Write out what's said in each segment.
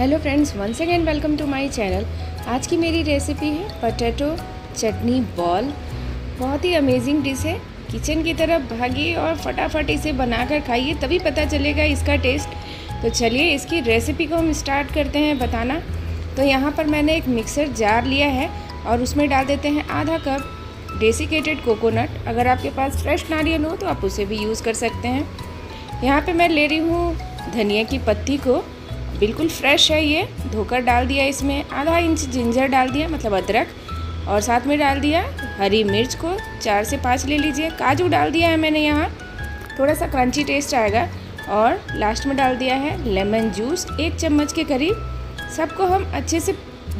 Hello friends once again welcome to my channel आज की मेरी रेसिपी है पटेटो चटनी बॉल बहुत ही अमेजिंग डिश है. किचन की तरफ़ भागिए और फटाफट इसे बनाकर खाइए, तभी पता चलेगा इसका टेस्ट तो चलिए इसकी रेसिपी को हम स्टार्ट करते हैं बताना. तो यहाँ पर मैंने एक मिक्सर जार लिया है और उसमें डाल देते हैं आधा कप डेसिकेटेड कोकोनट अगर आपके पास फ्रेश नारियल हो तो आप उसे भी यूज़ कर सकते हैं. यहाँ पर मैं ले रही हूँ धनिया की पत्ती को. बिल्कुल फ्रेश है ये। धोकर डाल दिया इसमें। आधा इंच जिंजर डाल दिया मतलब अदरक। और साथ में डाल दिया हरी मिर्च को। चार से पाँच ले लीजिए। काजू डाल दिया है मैंने यहाँ। थोड़ा सा क्रंची टेस्ट आएगा। और लास्ट में डाल दिया है लेमन जूस एक चम्मच के करीब। सबको हम अच्छे से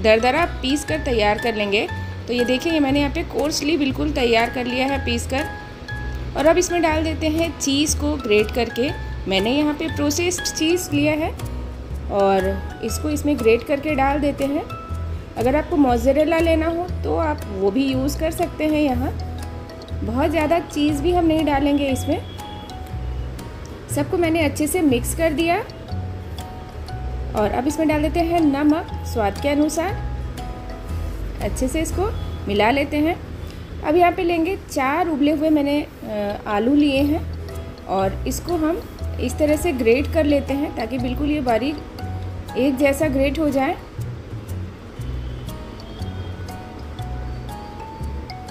दरदरा पीस कर तैयार कर लेंगे। तो ये देखिए, ये मैंने यहाँ पे कोर्सली बिल्कुल तैयार कर लिया है पीस कर। और अब इसमें डाल देते हैं चीज़ को ग्रेट करके। मैंने यहाँ पे प्रोसेस्ड चीज़ लिया है। और इसको इसमें ग्रेट करके डाल देते हैं। अगर आपको मोज़रेला लेना हो तो आप वो भी यूज़ कर सकते हैं यहाँ। बहुत ज़्यादा चीज़ भी हम नहीं डालेंगे इसमें। सबको मैंने अच्छे से मिक्स कर दिया। और अब इसमें डाल देते हैं नमक, स्वाद के अनुसार। अच्छे से इसको मिला लेते हैं। अब यहाँ पे लेंगे चार उबले हुए मैंने आलू लिए हैं। और इसको हम इस तरह से ग्रेट कर लेते हैं ताकि बिल्कुल ये बारीक एक जैसा ग्रेट हो जाए।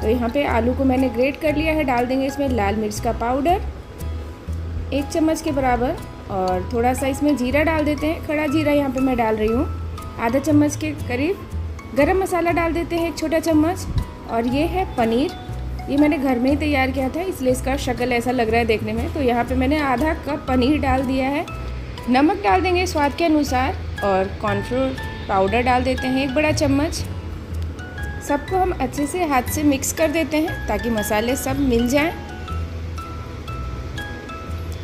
तो यहाँ पे आलू को मैंने ग्रेट कर लिया है, डाल देंगे इसमें लाल मिर्च का पाउडर एक चम्मच के बराबर, और थोड़ा सा इसमें जीरा डाल देते हैं। खड़ा जीरा यहाँ पे मैं डाल रही हूँ। आधा चम्मच के करीब गरम मसाला डाल देते हैं, एक छोटा चम्मच। और ये है पनीर। ये मैंने घर में ही तैयार किया था, इसलिए इसका शक्ल ऐसा लग रहा है देखने में। तो यहाँ पे मैंने आधा कप पनीर डाल दिया है। नमक डाल देंगे स्वाद के अनुसार। और कॉर्नफ्लोर पाउडर डाल देते हैं एक बड़ा चम्मच। सबको हम अच्छे से हाथ से मिक्स कर देते हैं ताकि मसाले सब मिल जाएँ।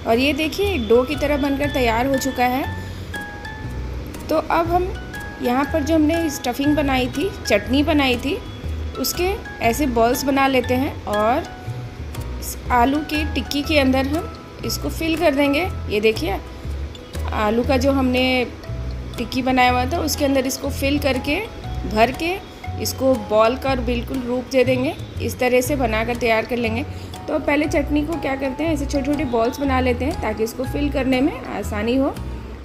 और ये देखिए डो की तरह बनकर तैयार हो चुका है। तो अब हम यहाँ पर जो हमने स्टफिंग बनाई थी, चटनी बनाई थी, उसके ऐसे बॉल्स बना लेते हैं और आलू की टिक्की के अंदर हम इसको फिल कर देंगे। ये देखिए, आलू का जो हमने टिक्की बनाया हुआ था, उसके अंदर इसको फिल करके, भर के, इसको बॉल कर बिल्कुल रूप दे देंगे। इस तरह से बनाकर तैयार कर लेंगे। तो पहले चटनी को क्या करते हैं, ऐसे छोटे छोटे बॉल्स बना लेते हैं ताकि इसको फिल करने में आसानी हो।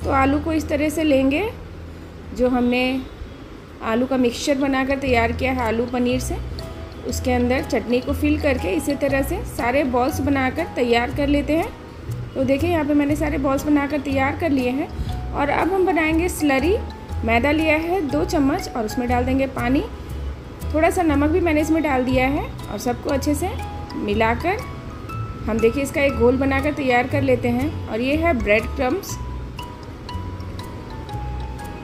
तो आलू को इस तरह से लेंगे, जो हमने आलू का मिक्सचर बनाकर तैयार किया है आलू पनीर से। उसके अंदर चटनी को फिल करके इसी तरह से सारे बॉल्स बनाकर तैयार कर लेते हैं। तो देखिए, यहाँ पे मैंने सारे बॉल्स बनाकर तैयार कर लिए हैं। और अब हम बनाएँगे स्लरी मैदा लिया है, दो चम्मच, और उसमें डाल देंगे पानी। थोड़ा सा नमक भी मैंने इसमें डाल दिया है, और सबको अच्छे से मिलाकर हम देखिए, इसका एक घोल बनाकर तैयार कर लेते हैं। और ये है ब्रेड क्रम्स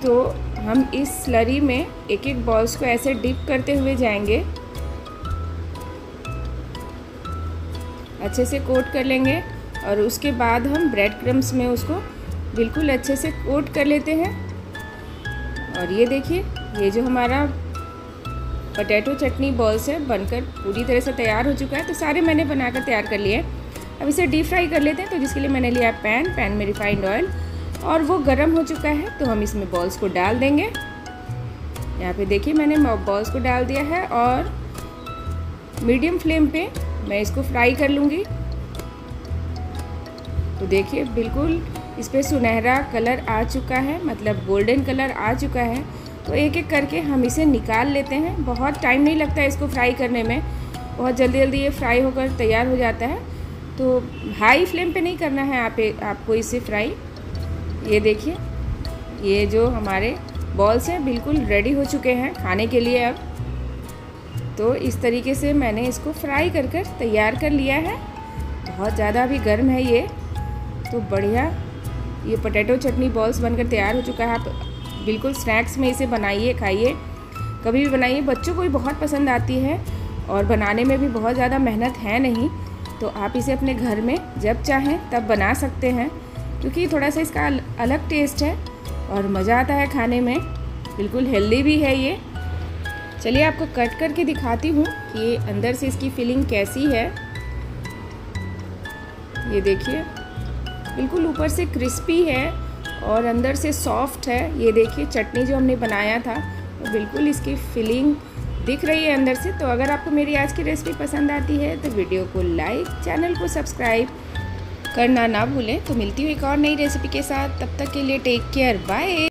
तो हम इस स्लरी में एक एक बॉल्स को ऐसे डिप करते हुए जाएँगे। अच्छे से कोट कर लेंगे। और उसके बाद हम ब्रेड क्रम्स में उसको बिल्कुल अच्छे से कोट कर लेते हैं। और ये देखिए, ये जो हमारा पटेटो चटनी बॉल्स है, बनकर पूरी तरह से तैयार हो चुका है। तो सारे मैंने बनाकर तैयार कर लिए अब इसे डीप फ्राई कर लेते हैं तो जिसके लिए मैंने लिया पैन पैन में रिफाइंड ऑयल और वो गर्म हो चुका है तो हम इसमें बॉल्स को डाल देंगे। यहाँ पे देखिए, मैंने बॉल्स को डाल दिया है और मीडियम फ्लेम पे मैं इसको फ्राई कर लूँगी। तो देखिए, बिल्कुल इस पर सुनहरा कलर आ चुका है मतलब गोल्डन कलर आ चुका है। तो एक एक करके हम इसे निकाल लेते हैं। बहुत टाइम नहीं लगता है इसको फ्राई करने में। बहुत जल्दी जल्दी ये फ्राई होकर तैयार हो जाता है। तो हाई फ्लेम पे नहीं करना है आप आपको इसे फ्राई। ये देखिए, ये जो हमारे बॉल्स हैं, बिल्कुल रेडी हो चुके हैं खाने के लिए अब। तो इस तरीके से मैंने इसको फ्राई कर कर तैयार कर लिया है। बहुत ज़्यादा अभी गर्म है ये। तो बढ़िया। ये पोटैटो चटनी बॉल्स बनकर तैयार हो चुका है। आप बिल्कुल स्नैक्स में इसे बनाइए, खाइए। कभी भी बनाइए। बच्चों को भी बहुत पसंद आती है और बनाने में भी बहुत ज़्यादा मेहनत है नहीं। तो आप इसे अपने घर में जब चाहें तब बना सकते हैं, क्योंकि थोड़ा सा इसका अलग टेस्ट है और मज़ा आता है खाने में। बिल्कुल हेल्दी भी है ये। चलिए आपको कट करके दिखाती हूँ कि अंदर से इसकी फीलिंग कैसी है। ये देखिए। बिल्कुल ऊपर से क्रिस्पी है और अंदर से सॉफ्ट है। ये देखिए, चटनी जो हमने बनाया था तो बिल्कुल इसकी फिलिंग दिख रही है अंदर से। तो अगर आपको मेरी आज की रेसिपी पसंद आती है तो वीडियो को लाइक, चैनल को सब्सक्राइब करना ना भूलें। तो मिलती हुई एक और नई रेसिपी के साथ। तब तक के लिए टेक केयर। बाय।